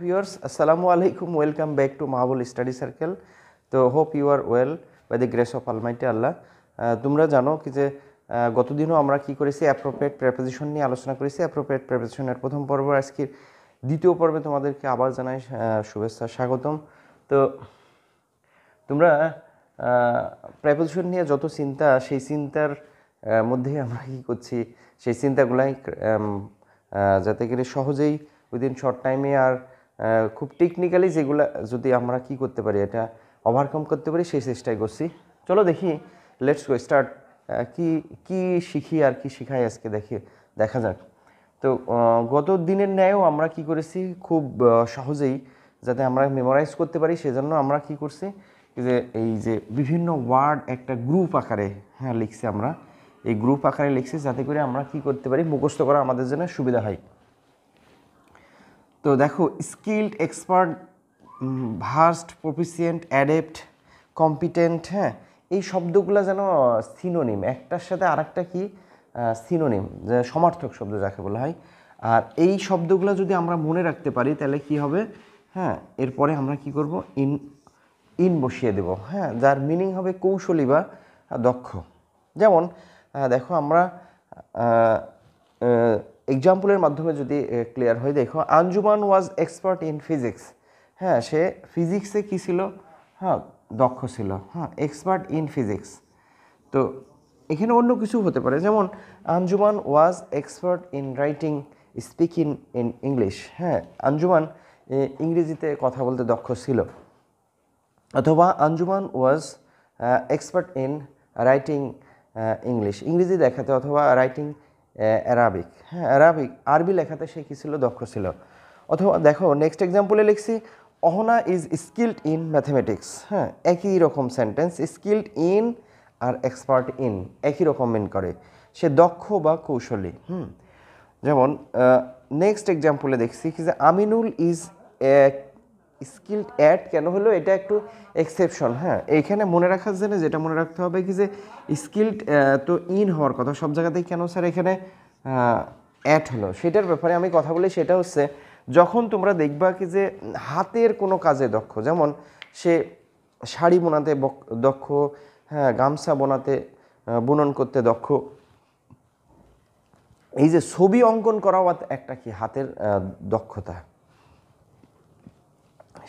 viewers assalamu আলাইকুম welcome back to Mahbul study circle তো hope you are well by the grace of almighty Allah তোমরা জানো কি যে গতদিনও আমরা কি করেছি অ্যাপ্রোপ্রিয়েট প্রেপোজিশন নিয়ে আলোচনা করেছি। অ্যাপ্রোপ্রিয়েট প্রেপোজিশনের প্রথম পর্ব আজকের দ্বিতীয় পর্বে তোমাদেরকে আবার জানাই শুভেচ্ছা স্বাগতম। তো তোমরা প্রেপোজিশন নিয়ে যত চিন্তা সেই চিন্তার আহ, মধ্যে আমরা কী করছি সেই চিন্তাগুলাই যাতে করে সহজেই উইদিন শর্ট টাইমে আর খুব টেকনিক্যালি যেগুলো যদি আমরা কি করতে পারি, এটা ওভারকাম করতে পারি, সেই চেষ্টাই করছি। চলো দেখি লেটস গো স্টার্ট কি কি শিখি আর কি শিখাই আজকে দেখি, দেখা যাক। তো গত দিনের ন্যায়ও আমরা কি করেছি, খুব সহজেই যাতে আমরা মেমোরাইজ করতে পারি, সেজন্য আমরা কি করছি যে, এই যে বিভিন্ন ওয়ার্ড একটা গ্রুপ আকারে হ্যাঁ লিখছি আমরা। এই গ্রুপ আকারে লিখছি যাতে করে আমরা কি করতে পারি, মুখস্থ করা আমাদের জন্য সুবিধা হয়। তো দেখো skilled expert versed proficient adept competent হ্যাঁ এই শব্দগুলো যেন সিনোনিম একটার সাথে আরেকটা কি সিনোনিম সমার্থক শব্দ যাকে বলা হয়। আর এই শব্দগুলো যদি আমরা মনে রাখতে পারি, তাহলে কি হবে? হ্যাঁ এরপরে আমরা কি করব? ইন ইন বসিয়ে দেব হ্যাঁ যার মিনিং হবে কৌশলী বা দক্ষ। যেমন দেখো আমরা এক্সাম্পলের মাধ্যমে যদি ক্লিয়ার হয়, দেখো Anjuman was expert in physics হ্যাঁ সে ফিজিক্সে কী ছিল? হ্যাঁ দক্ষ ছিল। হ্যাঁ এক্সপার্ট ইন ফিজিক্স তো এখানে অন্য কিছু হতে পারে। যেমন Anjuman was expert in writing speaking in English হ্যাঁ আঞ্জুমান ইংরেজিতে কথা বলতে দক্ষ ছিল। অথবা Anjuman was expert in writing English ইংরেজি দেখাতে অথবা রাইটিং অ্যারাবিক হ্যাঁ অ্যারাবিক আরবি লেখাতে সে কী ছিল? দক্ষ ছিল। অথবা দেখো নেক্সট এক্সাম্পলে লিখছি, Ahana is skilled in mathematics হ্যাঁ একই রকম সেন্টেন্স স্কিল্ড ইন আর এক্সপার্ট ইন একই রকম মিন করে। সে দক্ষ বা কৌশলী। হুম, যেমন নেক্সট এক্সাম্পলে দেখছি কি যে, আমিনুল ইজ স্কিল্ড অ্যাড কেন হলো এটা একটু এক্সেপশন হ্যাঁ। এইখানে মনে রাখার জন্য যেটা মনে রাখতে হবে কি যে স্কিল্ড তো ইন হওয়ার কথা, সব জায়গাতেই কেন স্যার এখানে অ্যাড হলো? সেটার ব্যাপারে আমি কথা বলি, সেটা হচ্ছে যখন তোমরা দেখবা কি যে হাতের কোনো কাজে দক্ষ, যেমন সে শাড়ি বোনাতে দক্ষ হ্যাঁ গামছা বোনাতে বুনন করতে দক্ষ। এই যে ছবি অঙ্কন করাও একটা কি হাতের দক্ষতা।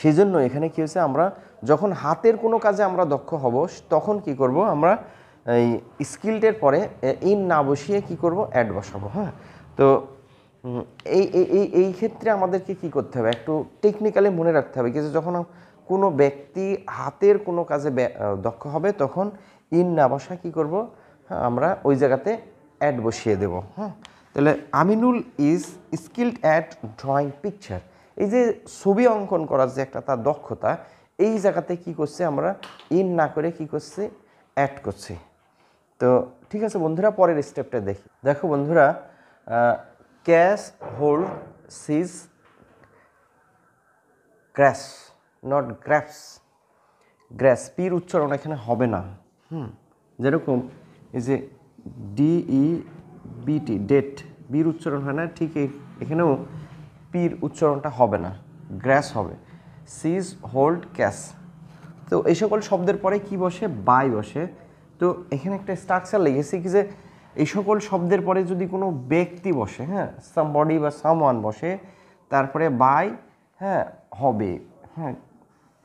সেই জন্য এখানে কী হয়েছে, আমরা যখন হাতের কোনো কাজে আমরা দক্ষ হব, তখন কি করব, আমরা এই স্কিলটের পরে ইন না বসিয়ে কি করব, অ্যাড বসাবো হ্যাঁ? তো এই এই এই ক্ষেত্রে আমাদেরকে কি করতে হবে, একটু টেকনিক্যালি মনে রাখতে হবে কিন্তু যখন কোনো ব্যক্তি হাতের কোনো কাজে দক্ষ হবে, তখন ইন না বসা কী করব হ্যাঁ আমরা ওই জায়গাতে অ্যাড বসিয়ে দেব হ্যাঁ? তাহলে Aminul is skilled at drawing picture. এই যে ছবি অঙ্কন করার যে একটা তার দক্ষতা, এই জায়গাতে কি করছে আমরা? ইন না করে কি করছি? অ্যাড করছি। তো ঠিক আছে বন্ধুরা, পরের স্টেপটা দেখি। দেখো বন্ধুরা catch hold seize grasp not grasps grasp পির উচ্চারণ এখানে হবে না। হুম, যেরকম এই যে ডিই বিটি ডেট বির উচ্চারণ হয় না, ঠিক এখানেও পির উচ্চারণটা হবে না গ্র্যাস হবে সিজ হোল্ড ক্যাশ তো এই সকল শব্দের পরে কি বসে? বাই বসে। তো এখানে একটা স্ট্রাকচার লেগেছে কি যে, এই সকল শব্দের পরে যদি কোনো ব্যক্তি বসে হ্যাঁ সামবডি বা সামওয়ান বসে, তারপরে বাই হ্যাঁ হবে। হ্যাঁ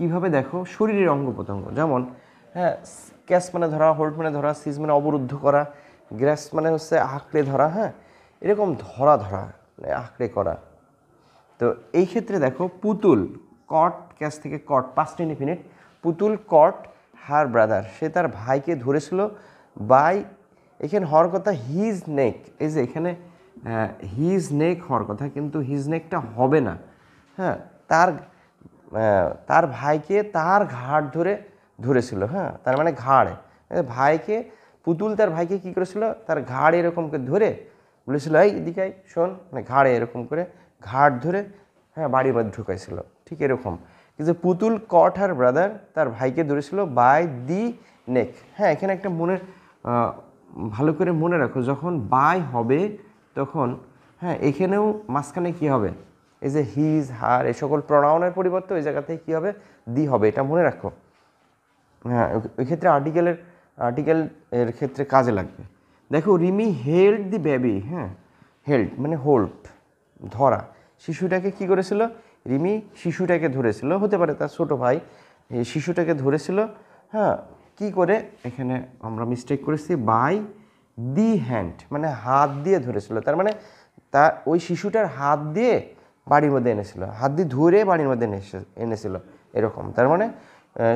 কীভাবে দেখো? শরীরের অঙ্গ প্রত্যঙ্গ। যেমন হ্যাঁ ক্যাশ মানে ধরা হোল্ড মানে ধরা সিজ মানে অবরুদ্ধ করা গ্যাস মানে হচ্ছে আঁকড়ে ধরা হ্যাঁ এরকম ধরা ধরা মানে আঁকড়ে করা। তো এই ক্ষেত্রে দেখো পুতুল, কট ক্যাশ থেকে কট পাস্ট ইনফিনিট পুতুল, কট হার ব্রাদার সে তার ভাইকে ধরেছিল বাই এখানে হওয়ার কথা হিজ নেক এই যে এখানে হিজ নেক হওয়ার কথা, কিন্তু হিজ নেকটা হবে না। হ্যাঁ তার তার ভাইকে তার ঘাড় ধরে ধরেছিল হ্যাঁ তার মানে ঘাড়। ভাইকে, পুতুল তার ভাইকে কী করেছিল? তার ঘাড় এরকম করে ধরে বলেছিল, এই, এদিকে শোন। মানে ঘাড়ে এরকম করে ঘাড় ধরে হ্যাঁ বাড়ি মধ্যে ঢুকাইছিল। ঠিক এরকম। কিন্তু পুতুল কট আর ব্রাদার তার ভাইকে ধরেছিল বাই দি নেক হ্যাঁ এখানে একটা মনে ভালো করে মনে রাখো, যখন বাই হবে তখন হ্যাঁ এখানেও মাঝখানে কি হবে? এই যে হিজ হার এই সকল প্রণাউনের পরিবর্তে ওই জায়গাতে কী হবে? দি হবে, এটা মনে রাখো। হ্যাঁ ওই ক্ষেত্রে আর্টিকেলের আর্টিকেল এর ক্ষেত্রে কাজে লাগবে। দেখো, রিমি হেল্ড দি বেবি হ্যাঁ হেল্ড মানে হোল্ড ধরা। শিশুটাকে কি করেছিল? রিমি শিশুটাকে ধরেছিল। হতে পারে তার ছোট ভাই শিশুটাকে ধরেছিল। হ্যাঁ কি করে? এখানে আমরা মিস্টেক করেছি বাই দি হ্যান্ড মানে হাত দিয়ে ধরেছিল। তার মানে তা ওই শিশুটার হাত দিয়ে বাড়ির মধ্যে এনেছিল। হাত দিয়ে ধরে বাড়ির মধ্যে এনেছে- এনেছিল, এরকম। তার মানে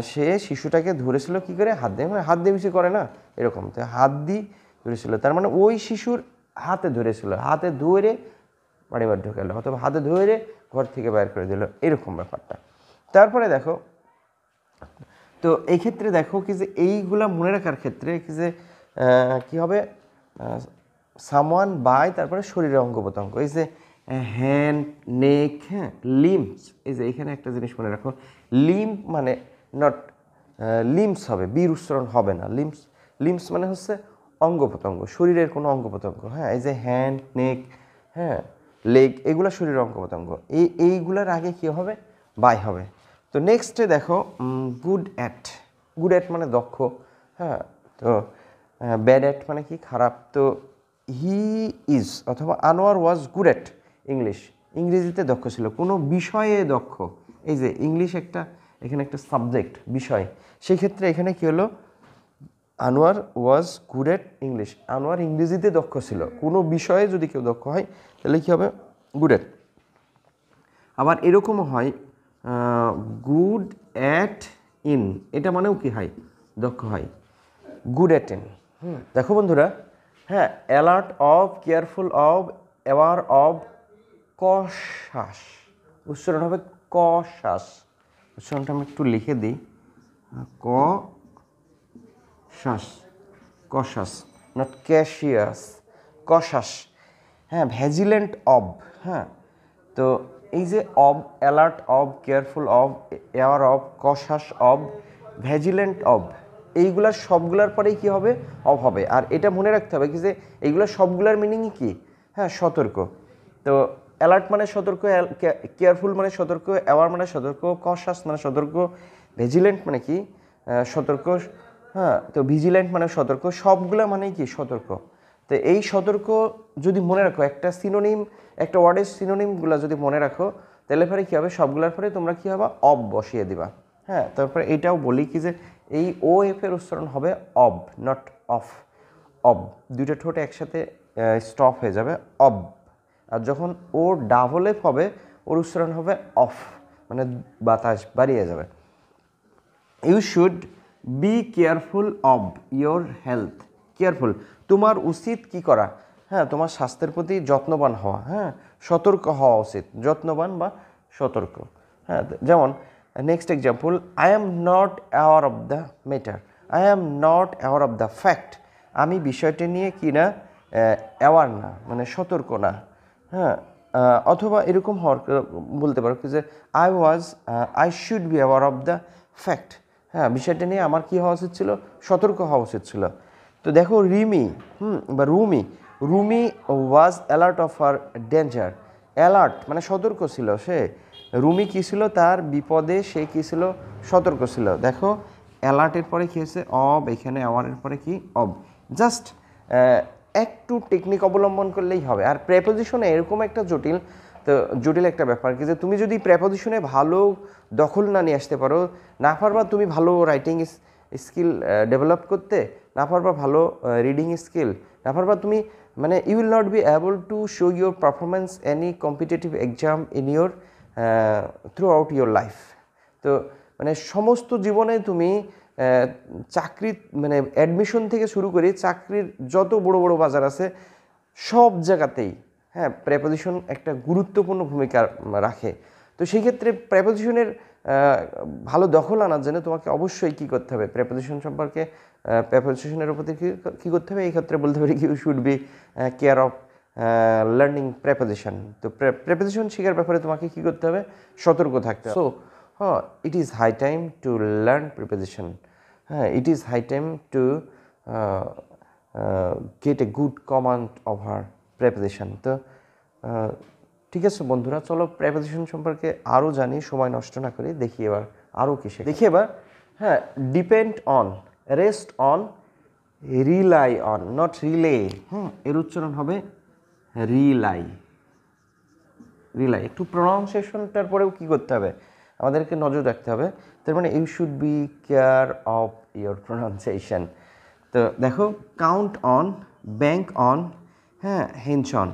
সে শিশুটাকে ধরেছিল কি করে? হাত দিয়ে। মানে হাত দিয়ে বেশি করে না, এরকম। তো হাত দিয়ে ধরেছিল। তার মানে ওই শিশুর হাতে ধরেছিল। হাতে ধরে বাড়ি বার ঢুকালো, অথবা হাতে ধরে ঘর থেকে বাইর করে দিল, এরকম ব্যাপারটা। তারপরে দেখো, তো এই ক্ষেত্রে দেখো কি যে এইগুলা মনে রাখার ক্ষেত্রে কি যে কি হবে? সামান বাই তারপরে শরীরের অঙ্গ প্রত্যঙ্গ এই যে, হ্যান্ড, নেক হ্যাঁ লিমস, এই যে এখানে একটা জিনিস মনে রাখো লিম মানে নট লিমস হবে বীর উচ্চারণ হবে না লিমস লিমস মানে হচ্ছে অঙ্গ প্রত্যঙ্গ শরীরের কোনো অঙ্গ প্রত্যঙ্গ হ্যাঁ এই যে হ্যান্ড, নেক হ্যাঁ লেগ এগুলো শরীরের অঙ্গ প্রত্যঙ্গ। এই, এইগুলোর আগে কি হবে? বাই হবে। তো নেক্সটে দেখো গুড অ্যাট গুড অ্যাট মানে দক্ষ হ্যাঁ? তো ব্যাড অ্যাট মানে কি? খারাপ। তো হি ইজ অথবা Anwar was good at English ইংরেজিতে দক্ষ ছিল। কোনো বিষয়ে দক্ষ। এই যে ইংলিশ একটা, এখানে একটা সাবজেক্ট বিষয়। সেই ক্ষেত্রে এখানে কি হলো? Anwar was good at English Anwar ইংরেজিতে দক্ষ ছিল। কোনো বিষয়ে যদি কেউ দক্ষ হয় তাহলে কী হবে? গুড অ্যাট আবার এরকমও হয় গুড অ্যাট ইন এটা মানেও কি হয়? দক্ষ হয়। গুড অ্যাট ইন দেখো বন্ধুরা হ্যাঁ alert of careful of aware of cautious উচ্চারণ হবে কশ্বাস উচ্চারণটা আমি একটু লিখে দিই। ক শ্বাস কশাস নট ক্যাশিয়াস কশাস হ্যাঁ ভ্যাজিলেন্ট অব হ্যাঁ। তো এই যে of alert of careful of aware of cautious of vigilant of এইগুলার সবগুলার পরেই কি হবে? অব হবে। আর এটা মনে রাখতে হবে কি যে এইগুলোর সবগুলার মিনিংই কি? হ্যাঁ সতর্ক। তো অ্যালার্ট মানে সতর্ক কেয়ারফুল মানে সতর্ক অ্যাওয়ার মানে সতর্ক কশাস মানে সতর্ক ভেজিলেন্ট মানে কি? সতর্ক হ্যাঁ। তো ভিজিল্যান্ট মানে সতর্ক, সবগুলা মানেই কি সতর্ক? তো এই সতর্ক যদি মনে রাখো, একটা সিনোনিম একটা ওয়ার্ডের সিনোনিমগুলো যদি মনে রাখো, তাহলে পরে কী হবে? সবগুলোর পরে তোমরা কী হবে? অব বসিয়ে দিবা। হ্যাঁ তারপরে এটাও বলি কি যে এই ও এফের উচ্চারণ হবে অব নট অফ অব, দুইটা ঠোঁট একসাথে স্টপ হয়ে যাবে, অব। আর যখন ও ডাবল এফ হবে, ওর উচ্চারণ হবে অফ মানে বাতাস বাড়িয়ে যাবে। You should be careful of your health careful তোমার উচিত কি করা? হ্যাঁ তোমার স্বাস্থ্যের প্রতি যত্নবান হওয়া হ্যাঁ সতর্ক হওয়া উচিত। যত্নবান বা সতর্ক হ্যাঁ যেমন next example I am not aware of the matter I am not aware of the fact আমি বিষয়টি নিয়ে কি না অ্যাওয়ার না মানে সতর্ক না হ্যাঁ অথবা এরকম হওয়ার বলতে পারো যে I was I should be aware of the fact হ্যাঁ বিষয়টা নিয়ে আমার কি হওয়া উচিত ছিল? সতর্ক হওয়া উচিত ছিল। তো দেখো, রিমি, হুম, বা Rumi Rumi was alert of R danger alert মানে সতর্ক ছিল সে। রুমি কী ছিল? তার বিপদে সে কী ছিল? সতর্ক ছিল। দেখো অ্যালার্টের পরে কী হয়েছে? অব এখানে অ্যাওয়ারের পরে কি? অব জাস্ট একটু টেকনিক অবলম্বন করলেই হবে। আর প্রেপোজিশনে এরকম একটা জটিল, তো জটিল একটা ব্যাপার কি যে, তুমি যদি প্রেপোজিশনে ভালো দখল না নিয়ে আসতে পারো, না পারবা তুমি ভালো রাইটিং স্কিল ডেভেলপ করতে, না পারবা ভালো রিডিং স্কিল না পারবা তুমি মানে you will not be able to show your performance any competitive exam in your throughout your life তো মানে সমস্ত জীবনে তুমি আহ, চাকরি মানে অ্যাডমিশন থেকে শুরু করে চাকরির যত বড় বড় বাজার আছে সব জায়গাতেই হ্যাঁ প্রেপোজিশন একটা গুরুত্বপূর্ণ ভূমিকা রাখে। তো সেই ক্ষেত্রে প্রেপোজিশনের ভালো দখল আনার জন্য তোমাকে অবশ্যই কী করতে হবে? প্রেপোজিশন সম্পর্কে প্রেপোজিশনের উপর কী কী করতে হবে? এই ক্ষেত্রে বলতে পারি কি should be care of learning preposition তো প্রেপোজিশন শেখার ব্যাপারে তোমাকে কী করতে হবে? সতর্ক থাকতে হবে। সো হ্যাঁ it is high time to learn preposition হ্যাঁ it is high time to get a good command of her preposition তো ঠিক আছে, বন্ধুরা, চলো প্রেপোজিশন সম্পর্কে আরও জানি, সময় নষ্ট না করে দেখি এবার আরও কি শিখি। দেখি এবার হ্যাঁ depend on rest on rely on not relay hmm, এর উচ্চারণ হবে রিলাই রিলাই একটু প্রনাউন্সিয়েশনটার পরেও কী করতে হবে? আমাদেরকে নজর রাখতে হবে। তার মানে you should be care of your pronunciation তো দেখো কাউন্ট অন ব্যাংক অন হ্যাঁ হেঞ্চ অন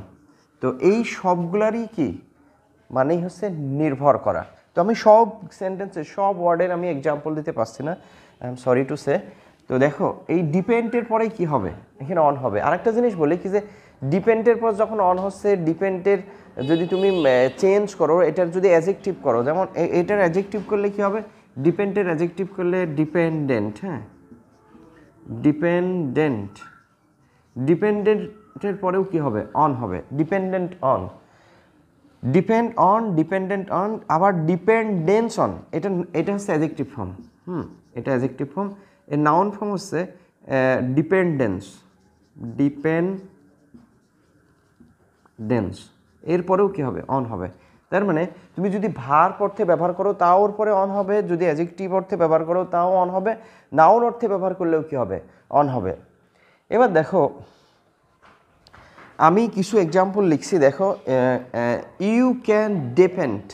তো এই সবগুলারই কি? মানেই হচ্ছে নির্ভর করা। তো আমি সব সেন্টেন্সে সব ওয়ার্ডের আমি এক্সাম্পল দিতে পারছি না। I am sorry to say তো দেখো, এই ডিপেন্ডের পরে কি হবে? এখানে অন হবে। আরেকটা জিনিস বলি কি যে ডিপেন্ডের পর যখন অন হচ্ছে ডিপেন্ডের যদি তুমি চেঞ্জ করো, এটার যদি অ্যাজেক্টিভ করো, যেমন এটার অ্যাজেক্টিভ করলে কি হবে? ডিপেন্ডের অ্যাজেক্টিভ করলে ডিপেন্ডেন্ট হ্যাঁ? ডিপেন্ডেন্ট ডিপেন্ডেন্ট ডিপেন্ডেন্টের পরেও কি হবে? অন হবে। Dependent on depend on dependent on আবার ডিপেন্ডেন্স অন এটা এটা হচ্ছে অ্যাজেক্টিভ ফর্ম হুম, এটা অ্যাজেক্টিভ ফর্ম এর নাউন ফর্ম হচ্ছে ডিপেন্ডেন্স ডিপেন্ডেন্স এরপরেও কি হবে? অন হবে। তার মানে তুমি যদি ভার অর্থে ব্যবহার করো, তাও ওর পরে অন হবে। যদি অ্যাজেক্টিভ অর্থে ব্যবহার করো, তাও অন হবে। নাউন অর্থে ব্যবহার করলেও কি হবে? অন হবে। এবার দেখো আমি কিছু এক্সাম্পল লিখছি, দেখো you can depend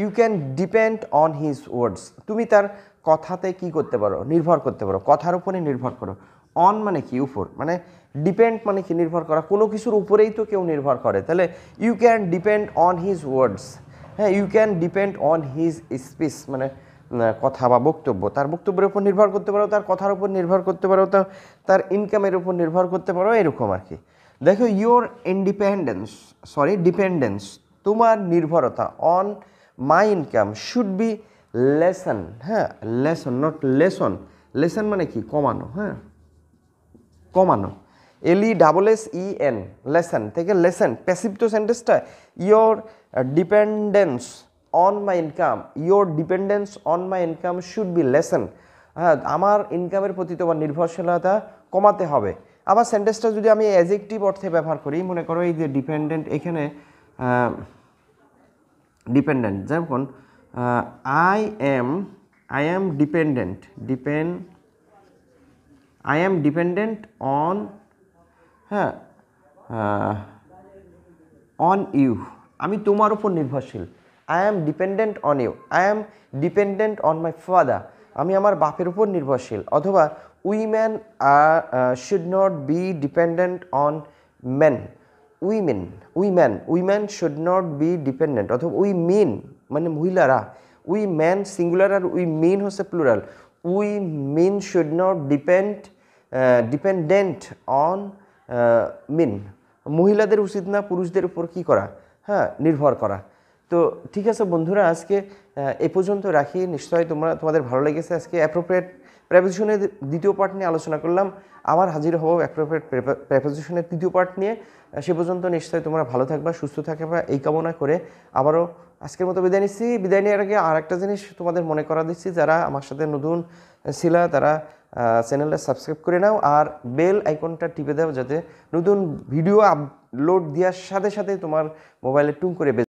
you can depend on his words তুমি তার কথাতে কি করতে পারো? নির্ভর করতে পারো। কথার উপরে নির্ভর করো। অন মানে কি? উপর। মানে ডিপেন্ড মানে কি? নির্ভর করা। কোনো কিছুর উপরেই তো কেউ নির্ভর করে। তাহলে you can depend on his words হ্যাঁ you can depend on his speech মানে কথা বা বক্তব্য। তার বক্তব্যের উপর নির্ভর করতে পারো, তার কথার উপর নির্ভর করতে পারো, তার তার ইনকামের উপর নির্ভর করতে পারো, এরকম আর কি। দেখো ইওর ইন্ডিপেন্ডেন্স সরি ডিপেন্ডেন্স তোমার নির্ভরতা on my income should be lessen হ্যাঁ লেসন নট লেসন লেসন মানে কি? কমানো হ্যাঁ কমানো। L E double S E N lessen থেকে লেসন প্যাসিভ তো সেন্টেন্সটা your dependence on my income your dependence on my income should be lessen হ্যাঁ আমার ইনকামের প্রতি তোমার নির্ভরশীলতা কমাতে হবে। আবার সেন্টেন্সটা যদি আমি অ্যাজেক্টিভ অর্থে ব্যবহার করি, মনে করো এই যে ডিপেন্ডেন্ট এখানে ডিপেন্ডেন্ট যেমন I am I am dependent depend I am dependent on হ্যাঁ অন ইউ আমি তোমার উপর নির্ভরশীল I am dependent on you I am dependent on my father আমি আমার বাপের উপর নির্ভরশীল, অথবা woman should not be dependent on men women woman woman should not be dependent অথবা উই মিন মানে মহিলারা উই ম্যান সিঙ্গুলার আর উই মিন হচ্ছে plural women should not depend dependent on men মহিলাদের উচিত না পুরুষদের উপর কি করা? হ্যাঁ নির্ভর করা। তো ঠিক আছে বন্ধুরা আজকে আহ, এ পর্যন্ত রাখি। নিশ্চয়ই তোমরা তোমাদের ভালো লেগেছে আজকে। অ্যাপ্রোপ্রিয়েট প্রেপোজিশনের দ্বিতীয় পার্ট নিয়ে আলোচনা করলাম। আবার হাজির হব অ্যাপ্রোপ্রিয়েট প্রেপোজিশনের তৃতীয় পার্ট নিয়ে। সে পর্যন্ত নিশ্চয়ই তোমরা ভালো থাকবা, সুস্থ থাকবা, এই কামনা করে আবারও আজকের মতো বিদায় নিচ্ছি। বিদায় নেওয়ার আগে আর একটা জিনিস তোমাদের মনে করা দিচ্ছি, যারা আমার সাথে নতুন ছিলা, তারা চ্যানেলটা সাবস্ক্রাইব করে নাও আর বেল আইকনটা টিপে দাও যাতে নতুন ভিডিও আপলোড দেওয়ার সাথে সাথে তোমার মোবাইলে টুং করে